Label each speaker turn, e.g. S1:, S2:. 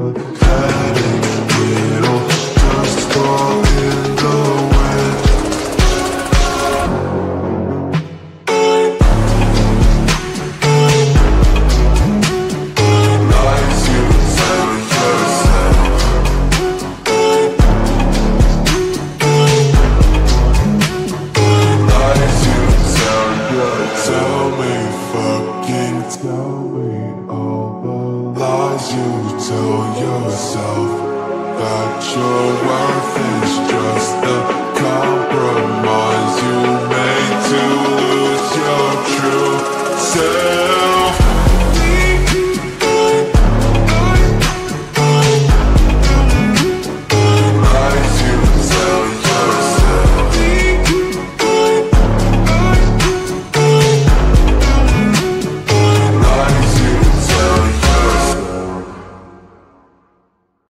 S1: tell me, fucking tell me you tell yourself That your worth is just a compromise. You made to lose your true self